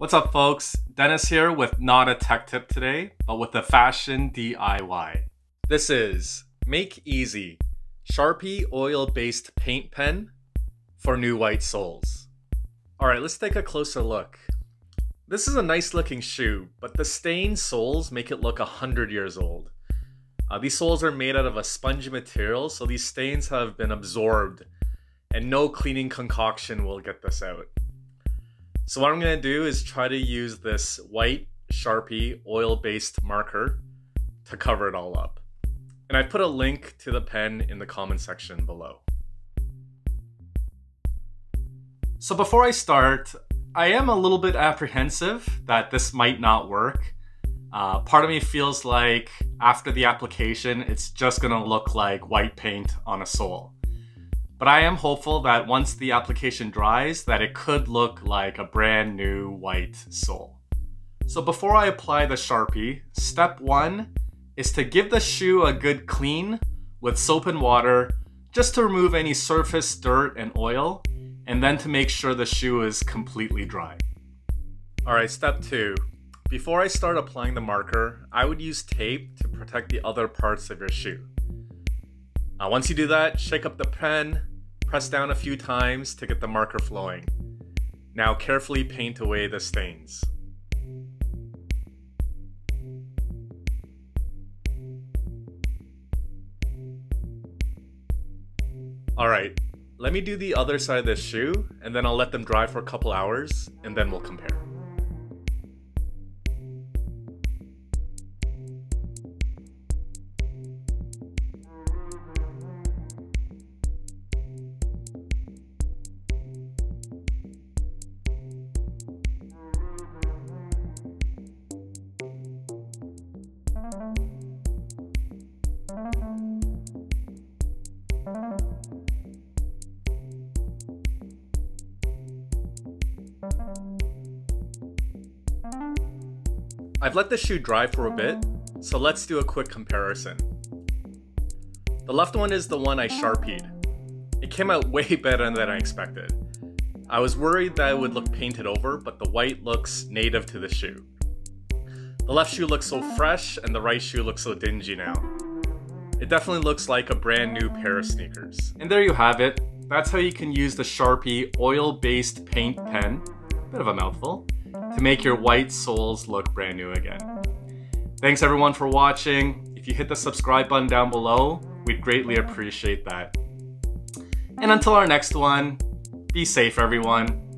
What's up folks? Dennis here with not a tech tip today, but with a fashion DIY. This is Make Easy Sharpie oil-based paint pen for new white soles. Alright, let's take a closer look. This is a nice looking shoe, but the stained soles make it look a hundred years old. Uh, these soles are made out of a spongy material, so these stains have been absorbed, and no cleaning concoction will get this out. So what I'm going to do is try to use this white Sharpie oil-based marker to cover it all up. And I put a link to the pen in the comment section below. So before I start, I am a little bit apprehensive that this might not work. Uh, part of me feels like after the application, it's just gonna look like white paint on a sole. But I am hopeful that once the application dries, that it could look like a brand new white sole. So before I apply the Sharpie, step one is to give the shoe a good clean with soap and water just to remove any surface dirt and oil, and then to make sure the shoe is completely dry. Alright, step two. Before I start applying the marker, I would use tape to protect the other parts of your shoe. Uh, once you do that, shake up the pen, Press down a few times to get the marker flowing. Now carefully paint away the stains. Alright, let me do the other side of this shoe, and then I'll let them dry for a couple hours, and then we'll compare. I've let the shoe dry for a bit, so let's do a quick comparison. The left one is the one I sharpied. It came out way better than I expected. I was worried that it would look painted over, but the white looks native to the shoe. The left shoe looks so fresh, and the right shoe looks so dingy now. It definitely looks like a brand new pair of sneakers. And there you have it. That's how you can use the Sharpie oil-based paint pen, bit of a mouthful, to make your white soles look brand new again. Thanks everyone for watching. If you hit the subscribe button down below, we'd greatly appreciate that. And until our next one, be safe everyone.